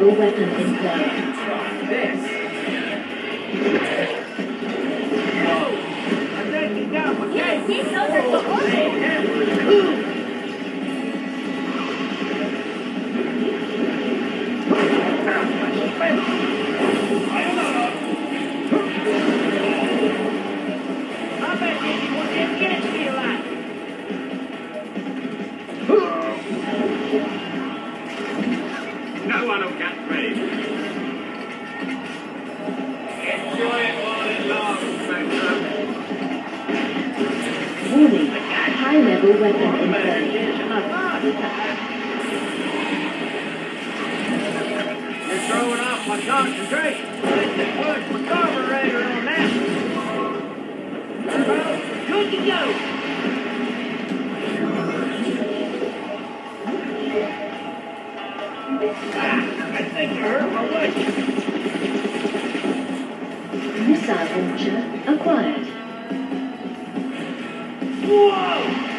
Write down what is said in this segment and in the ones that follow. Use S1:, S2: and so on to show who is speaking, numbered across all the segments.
S1: Over and in.
S2: This.
S1: Warning, high-level weapon.
S2: They're throwing off my concentration. Carburetor on that. Good to go. Ah, I think you my.
S1: Missile launcher acquired.
S2: Whoa!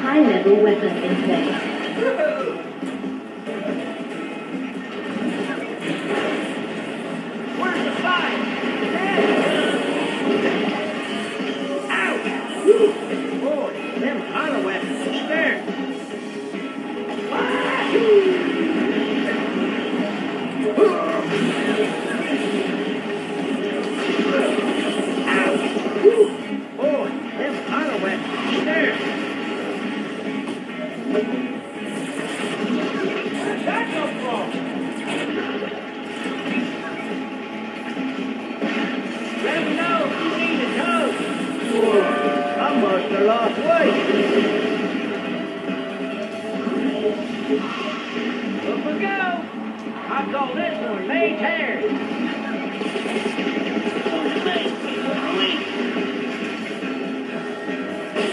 S1: High-level weapon in
S2: place. Oh, them Hollowets are scared. Wahoo! Her lost way. Up we go. I call this one May Terry.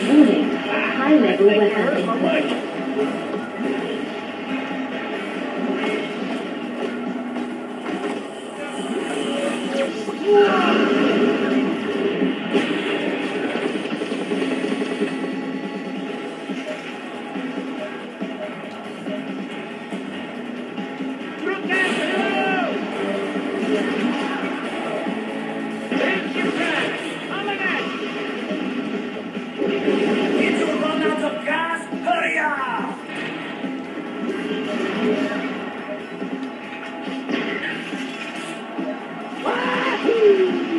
S1: Warning. High level Oil slick